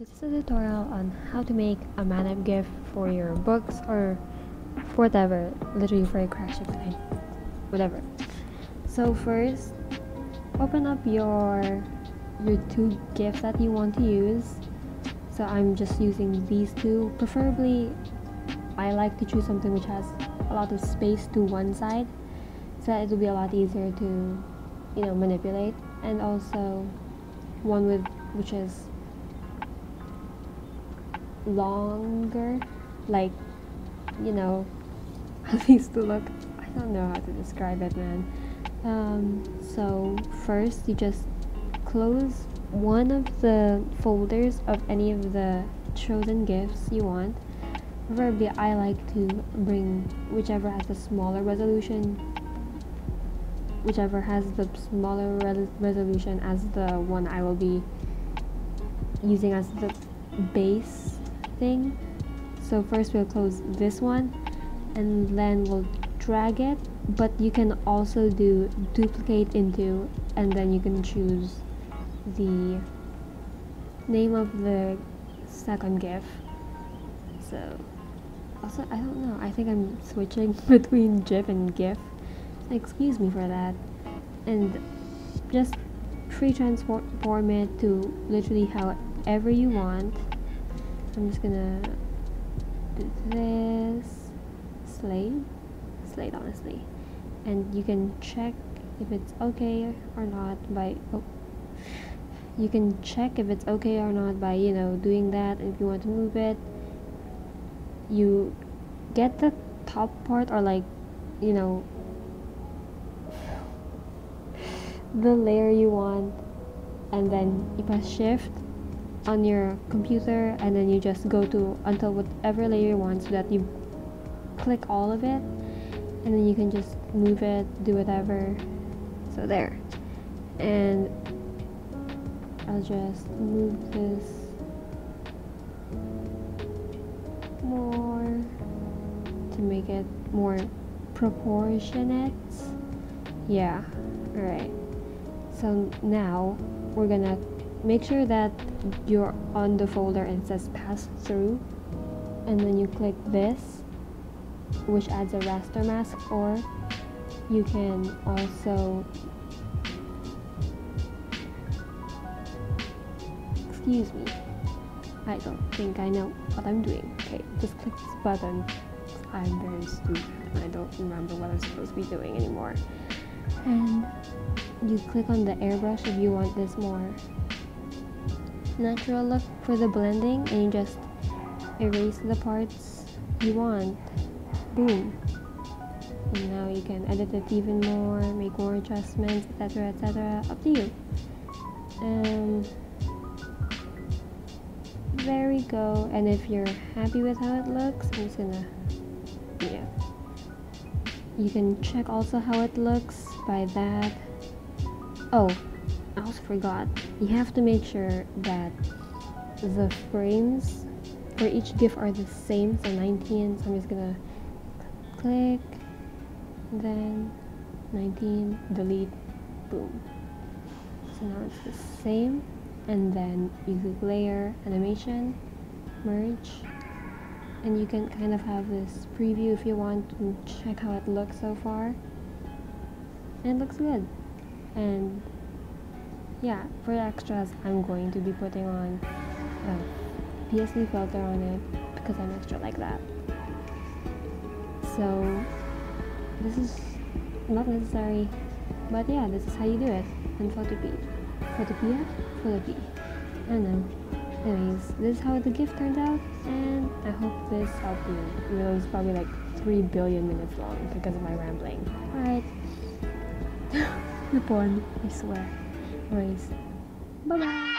a tutorial uh, on how to make a manip GIF for your books or whatever, literally for a crash event, whatever. So first, open up your your two GIFs that you want to use. So I'm just using these two. Preferably, I like to choose something which has a lot of space to one side, so that it will be a lot easier to, you know, manipulate, and also one with which is longer like you know how these to look. I don't know how to describe it man. Um, so first you just close one of the folders of any of the chosen gifts you want. Preferably i like to bring whichever has the smaller resolution whichever has the smaller re resolution as the one i will be using as the base thing. So first we'll close this one and then we'll drag it. But you can also do duplicate into and then you can choose the name of the second GIF. So also I don't know. I think I'm switching between GIF and GIF. Excuse me for that. And just free transform it to literally however you want I'm just gonna do this. Slate slate honestly and you can check if it's okay or not by oh. You can check if it's okay or not by you know doing that. If you want to move it you get the top part or like you know the layer you want. And then you press shift on your computer and then you just go to until whatever layer you want so that you click all of it and then you can just move it do whatever. So there. And I'll just move this more to make it more proportionate. Yeah alright. So now we're gonna make sure that you're on the folder and says pass through. And then you click this which adds a raster mask or you can also excuse me. I don't think I know what I'm doing. Okay just click this button. I'm very stupid I don't remember what I'm supposed to be doing anymore. And you click on the airbrush if you want this more natural look for the blending and you just erase the parts you want. Boom. And now you can edit it even more make more adjustments etc etc up to you. Um there we go. And if you're happy with how it looks I'm just gonna yeah. You can check also how it looks by that. Oh forgot you have to make sure that the frames for each GIF are the same. So 19 so I'm just gonna click then 19 delete boom. So now it's the same and then you click layer animation merge and you can kind of have this preview if you want to check how it looks so far. And it looks good. And yeah for extras I'm going to be putting on uh, a PSD filter on it because I'm extra like that. So this is not necessary but yeah this is how you do it. In Photopea Photopea? Photopea I don't know. Anyways this is how the gift turned out and I hope this helped you. Even though it's probably like 3 billion minutes long because of my rambling. Alright. The porn I swear anyways. Bye bye